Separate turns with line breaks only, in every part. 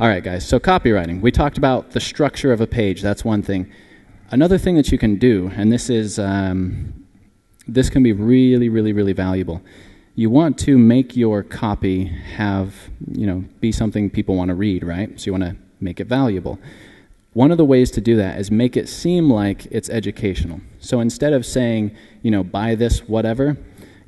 All right, guys. So copywriting. We talked about the structure of a page. That's one thing. Another thing that you can do, and this is um, this can be really, really, really valuable. You want to make your copy have, you know, be something people want to read, right? So you want to make it valuable. One of the ways to do that is make it seem like it's educational. So instead of saying, you know, buy this, whatever,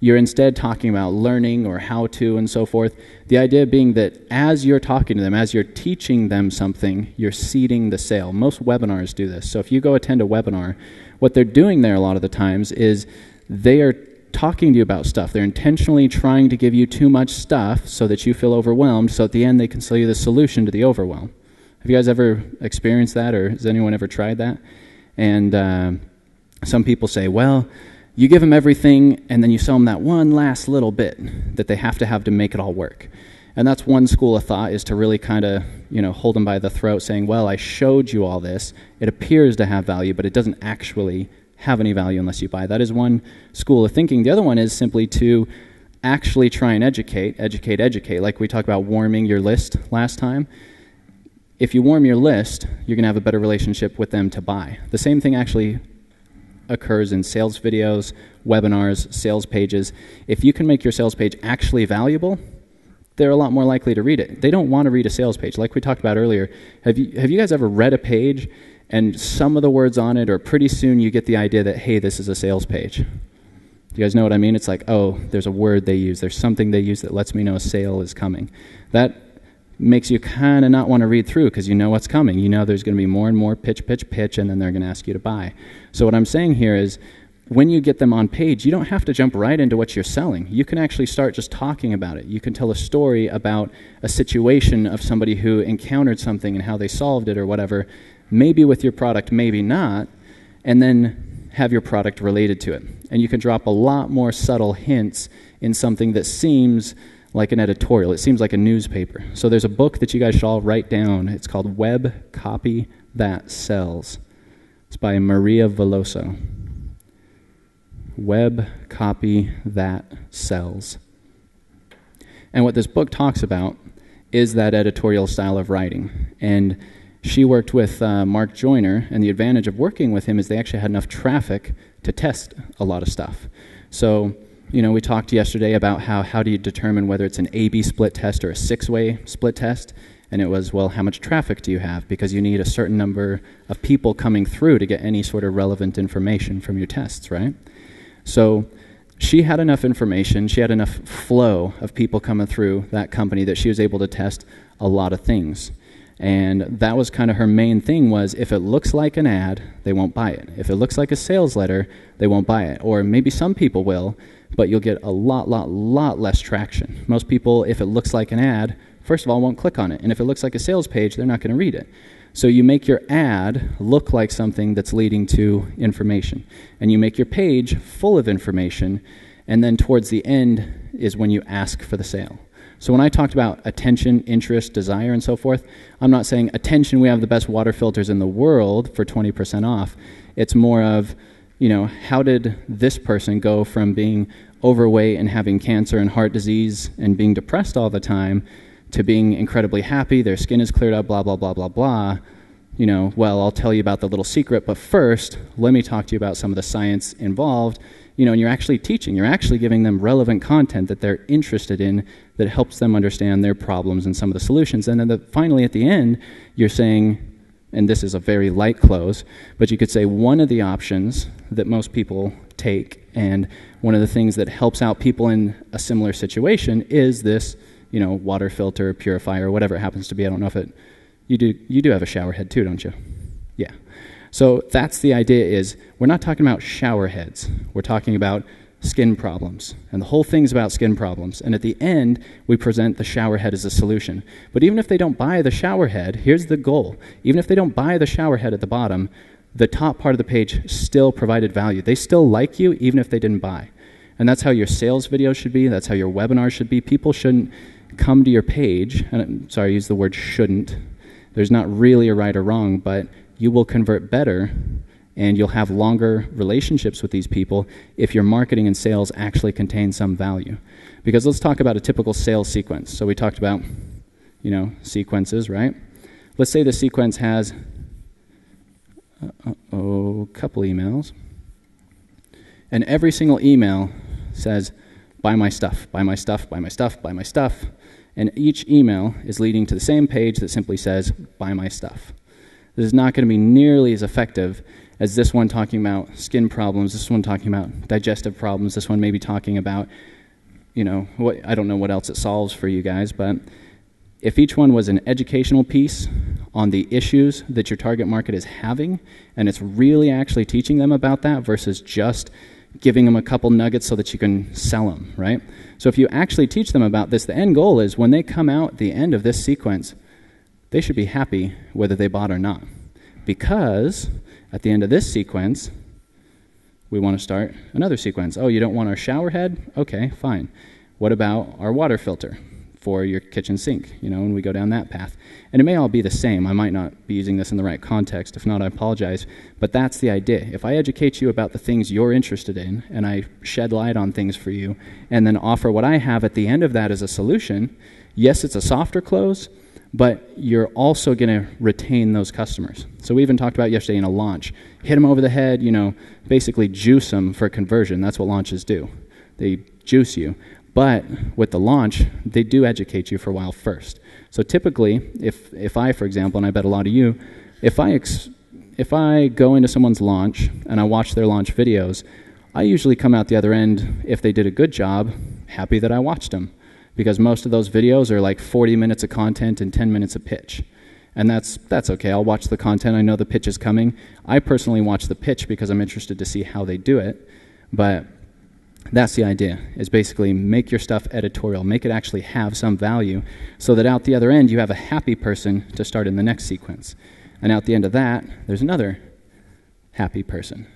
you're instead talking about learning or how to and so forth. The idea being that as you're talking to them, as you're teaching them something, you're seeding the sale. Most webinars do this. So if you go attend a webinar, what they're doing there a lot of the times is they are talking to you about stuff. They're intentionally trying to give you too much stuff so that you feel overwhelmed, so at the end they can sell you the solution to the overwhelm. Have you guys ever experienced that, or has anyone ever tried that? And uh, some people say, well, you give them everything, and then you sell them that one last little bit that they have to have to make it all work. And that's one school of thought is to really kind of, you know, hold them by the throat saying, well, I showed you all this. It appears to have value, but it doesn't actually have any value unless you buy. That is one school of thinking. The other one is simply to actually try and educate, educate, educate. Like we talked about warming your list last time. If you warm your list, you're going to have a better relationship with them to buy. The same thing actually occurs in sales videos, webinars, sales pages. If you can make your sales page actually valuable, they're a lot more likely to read it. They don't want to read a sales page. Like we talked about earlier, have you, have you guys ever read a page and some of the words on it, or pretty soon you get the idea that, hey, this is a sales page? Do you guys know what I mean? It's like, oh, there's a word they use, there's something they use that lets me know a sale is coming. That makes you kind of not want to read through because you know what's coming. You know there's going to be more and more pitch, pitch, pitch, and then they're going to ask you to buy. So, what I'm saying here is when you get them on page, you don't have to jump right into what you're selling. You can actually start just talking about it. You can tell a story about a situation of somebody who encountered something and how they solved it or whatever, maybe with your product, maybe not, and then have your product related to it. And you can drop a lot more subtle hints in something that seems like an editorial. It seems like a newspaper. So there's a book that you guys should all write down. It's called Web Copy That Sells. It's by Maria Veloso. Web Copy That Sells. And what this book talks about is that editorial style of writing. And she worked with uh, Mark Joyner, and the advantage of working with him is they actually had enough traffic to test a lot of stuff. So you know, we talked yesterday about how how do you determine whether it's an A-B split test or a six-way split test, and it was well, how much traffic do you have? Because you need a certain number of people coming through to get any sort of relevant information from your tests, right? So she had enough information, she had enough flow of people coming through that company that she was able to test a lot of things. And that was kind of her main thing was if it looks like an ad, they won't buy it. If it looks like a sales letter, they won't buy it. Or maybe some people will, but you'll get a lot, lot, lot less traction. Most people, if it looks like an ad, first of all, won't click on it. And if it looks like a sales page, they're not going to read it. So you make your ad look like something that's leading to information. And you make your page full of information. And then towards the end is when you ask for the sale. So when I talked about attention, interest, desire, and so forth, I'm not saying attention, we have the best water filters in the world for 20% off. It's more of you know, how did this person go from being overweight and having cancer and heart disease and being depressed all the time to being incredibly happy, their skin is cleared up, blah, blah, blah, blah, blah. You know, well, I'll tell you about the little secret, but first, let me talk to you about some of the science involved. You know, and you're actually teaching, you're actually giving them relevant content that they're interested in that helps them understand their problems and some of the solutions. And then the, finally, at the end, you're saying, and this is a very light close, but you could say one of the options that most people take, and one of the things that helps out people in a similar situation is this, you know, water filter, purifier, or whatever it happens to be. I don't know if it, you do, you do have a shower head too, don't you? Yeah. So that's the idea is we're not talking about shower heads. We're talking about skin problems. And the whole thing's about skin problems. And at the end, we present the shower head as a solution. But even if they don't buy the shower head, here's the goal. Even if they don't buy the shower head at the bottom, the top part of the page still provided value. They still like you even if they didn't buy. And that's how your sales video should be. That's how your webinar should be. People shouldn't come to your page. And I'm sorry, I use the word shouldn't. There's not really a right or wrong, but you will convert better and you'll have longer relationships with these people if your marketing and sales actually contain some value. Because let's talk about a typical sales sequence. So we talked about, you know, sequences, right? Let's say the sequence has uh, a couple emails. And every single email says, buy my stuff, buy my stuff, buy my stuff, buy my stuff. And each email is leading to the same page that simply says, buy my stuff. This is not going to be nearly as effective as this one talking about skin problems, this one talking about digestive problems, this one maybe talking about, you know, what, I don't know what else it solves for you guys, but if each one was an educational piece on the issues that your target market is having, and it's really actually teaching them about that versus just giving them a couple nuggets so that you can sell them, right? So if you actually teach them about this, the end goal is when they come out the end of this sequence, they should be happy whether they bought or not. Because at the end of this sequence, we want to start another sequence. Oh, you don't want our shower head? Okay, fine. What about our water filter? for your kitchen sink, you know, and we go down that path. And it may all be the same. I might not be using this in the right context. If not, I apologize. But that's the idea. If I educate you about the things you're interested in, and I shed light on things for you, and then offer what I have at the end of that as a solution, yes, it's a softer close, but you're also going to retain those customers. So we even talked about yesterday in a launch. Hit them over the head, you know, basically juice them for conversion. That's what launches do. They juice you. But with the launch, they do educate you for a while first. So typically, if, if I, for example, and I bet a lot of you, if I, ex- if I go into someone's launch and I watch their launch videos, I usually come out the other end, if they did a good job, happy that I watched them. Because most of those videos are like 40 minutes of content and 10 minutes of pitch. And that's, that's okay. I'll watch the content. I know the pitch is coming. I personally watch the pitch because I'm interested to see how they do it. But that's the idea, is basically make your stuff editorial, make it actually have some value, so that out the other end you have a happy person to start in the next sequence. And out the end of that, there's another happy person.